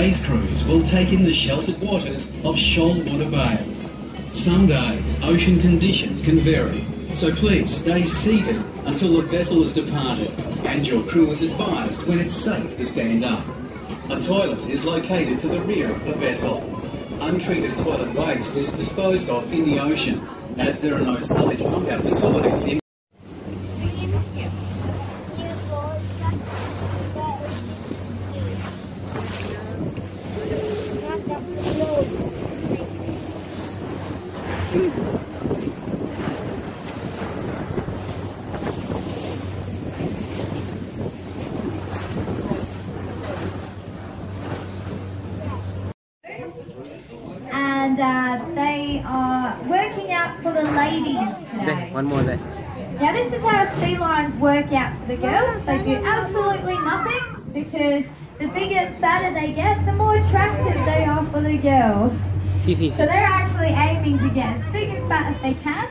Today's cruise will take in the sheltered waters of Shoalwater Bay. Some days, ocean conditions can vary, so please stay seated until the vessel has departed, and your crew is advised when it's safe to stand up. A toilet is located to the rear of the vessel. Untreated toilet waste is disposed of in the ocean, as there are no sewage pump-out facilities in and uh, they are working out for the ladies There, today. one more there. Now this is how sea lions work out for the girls. They do absolutely nothing because the bigger and fatter they get, the more attractive they are for the girls. See, see, So they're actually aiming to get as big and fat as they can.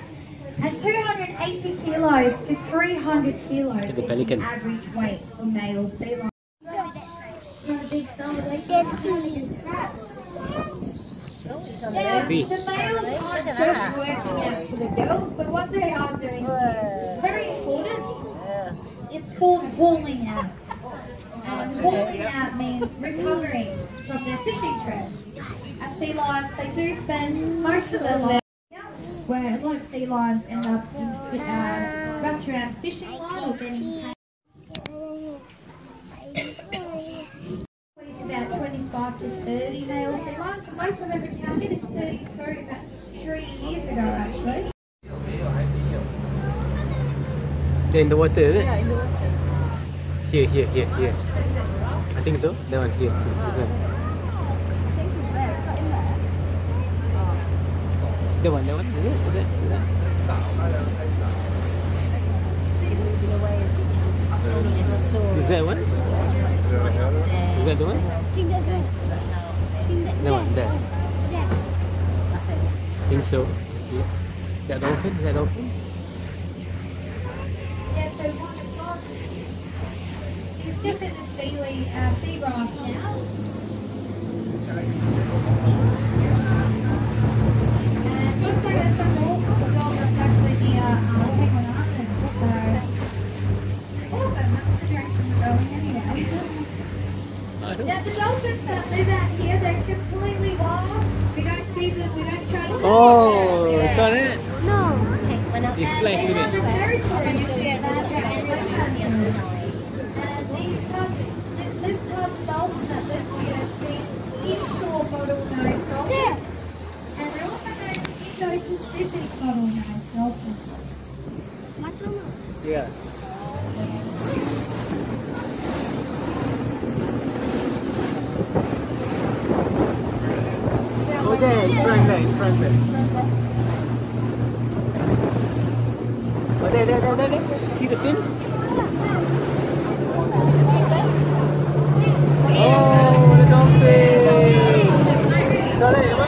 And 280 kilos to 300 kilos is the average weight for male sea lions. Now, See. the males aren't just working out for the girls, but what they are doing is very important. It's called hauling out. And hauling out means recovering from their fishing trip. As sea lions, they do spend most of their life where a lot of sea lions end up in, uh, wrapped around fishing line or getting taken. It's about 25 to 30 male sea lions. The most I've ever counted is 32, about three years ago actually. They're in the water, is it? Here, here, here, here. I think so. That one here. That one, that one. Is it? Is it? Is it? Is that one? Is that the one? That one, there. think so. Here. Is that dolphin? Is that dolphin? Yeah, so one o'clock. He's just in the sea, uh, sea grass now. Yeah, the dolphins that live out here, they're completely wild. We don't feed them, we don't chase them. Oh, yeah. saw that? No. It's And flash, isn't it? territory to get back at the And these type, this, this type of dolphin that lives here is the inshore bottlenose dolphin. And they're also known as Indo-Pacific bottlenose dolphin. Yeah. Front there, there, there, there, there. See the fin? Oh, the dolphin! Saw that, Emma?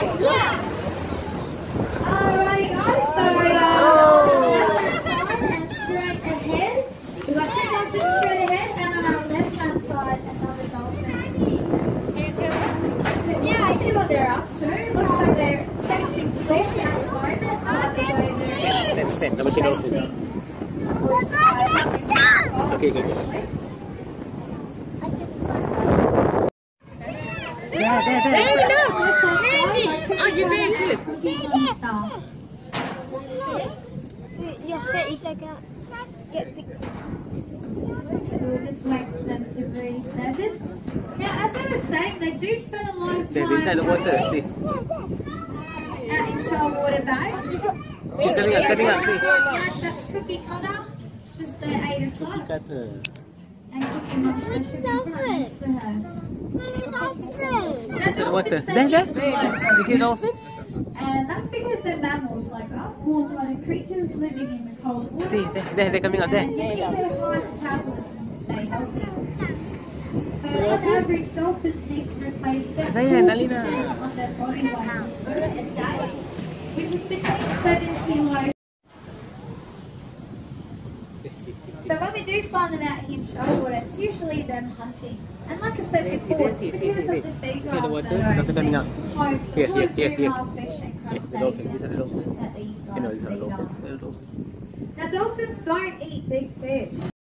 Alrighty guys, so uh, on the left hand side and straight ahead, we've got two dolphins straight ahead and on our left hand side another dolphin. Yeah, I see what they're up to. Looks like they're chasing fish at the moment. By the way, they're Stand, stand. Number two dolphin. chasing what's uh, Okay, good, good. There, there, there. Oh, you're very good. Cookie monster. Yeah, 30. Get picture. So we'll just wait for them to resurface. Now, as I was saying, they do spend a lot of They're inside the water, see. out in Shoalwater Bay. She's coming up, coming up, see. That's, that's Cookie Cutter, just the 8 o'clock. Cutter. And Cookie Monster should be right next to her. Now, The uh, water. dolphins, they There, there. eat. You see a dolphin? And that's because they're mammals like us, warm-blooded creatures living in the cold water. See, there, there, they're coming out there. And you need their high metabolism to stay healthy. So on average, dolphins need to replace about Sayang, dali na. 4% of their body weight a day, which is between 7 kilos. So when we do find them out here in Shoalwater, it's usually them hunting. And like I said before, it's because of the seagrass See the water? meadows Look at them now. being home Here, here, here, here. fish and Yeah, dolphins. These are the crustaceans dolphins. that these I know these are dolphins. dolphins. Now dolphins don't eat big fish.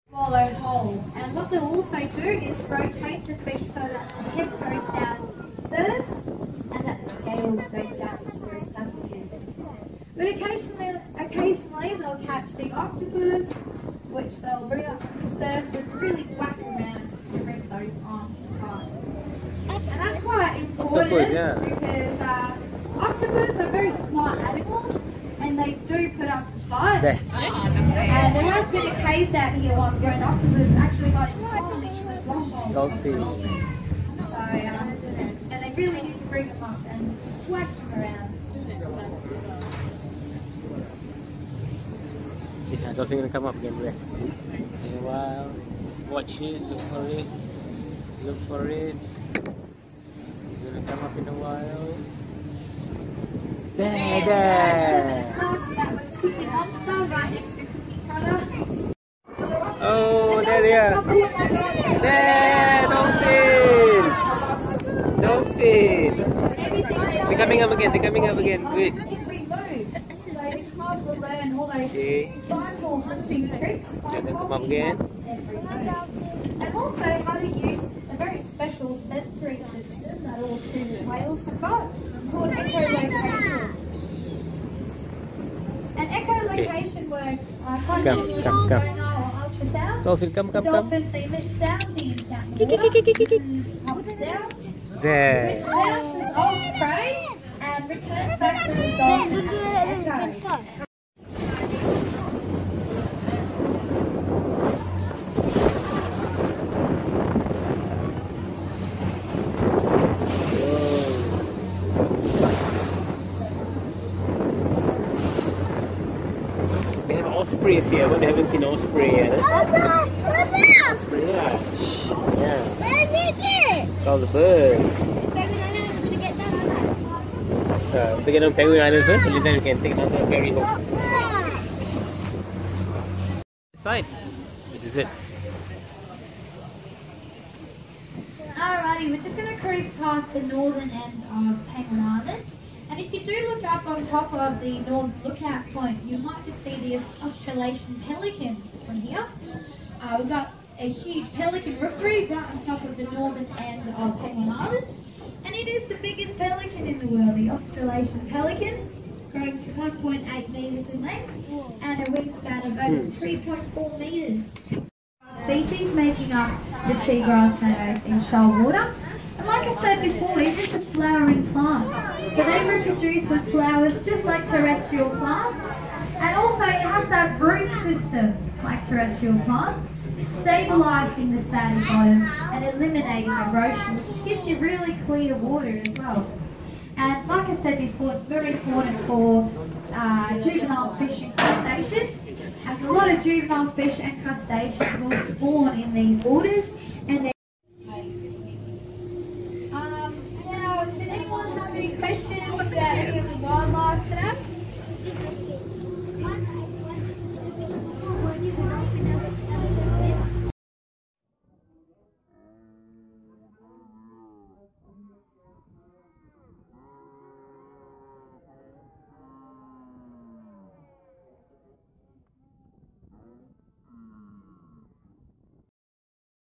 Swallow whole. And what they'll also do is rotate the fish so that the head goes down first and that the scales go down to where it's But occasionally, occasionally they'll catch big octopus, which they'll bring up to the surface, really whack around to bring those arms apart. And that's quite important Octopus, yeah. because uh, octopus are very smart animals and they do put up a fight. There. And there has been a case out here once where an octopus actually got its tongue literally one Dolphin. So, um, and they really need to bring them up and whack them around. See, uh, dolphin gonna come up again. Where? In a while. Watch it. Look for it. Look for it. It's gonna come up in a while. There, And, there. uh, so the that was Cookie Monster right next to Cookie Cutter. Oh, there they are. There, dolphin. Dolphin. They're coming up again. They're coming up again. Those Okay. Let them come up again. And also how to use a very special sensory system that all toothed whales have got called. And echolocation works uh, Come, come, come. sonar. Dolphin, come, come, come. dolphins they emit sound beams out in the water, comes down, which There. bounces off prey and returns back to the dolphin as an echo. They have ospreys here, but they haven't seen osprey yet. eh? Papa, Papa, Osprey, yeah. Shh. Yeah. get. It's all the birds. Baby, I know I'm gonna get that. Uh, we get on Penguin Island first, and then we can take another ferry home. This side. This is it. Alrighty, we're just going to cruise past the northern end of Penguin Island. And if you do look up on top of the North Lookout Point, you might just see the Australasian pelicans from here. Uh, we've got a huge pelican rookery right on top of the northern end of Penguin Island. And it is the biggest pelican in the world, the Australasian pelican, growing to 1.8 metres in length and a wingspan of over 3.4 metres species making up the seagrass meadows in Shoalwater. And like I said before, it is a flowering plant. They reproduce with flowers just like terrestrial plants. And also it has that root system like terrestrial plants, stabilising the sandy bottom and eliminating erosion, which gives you really clear water as well. And like I said before, it's very important for uh, juvenile fish and crustaceans, as a lot of juvenile fish and crustaceans will spawn in these waters, and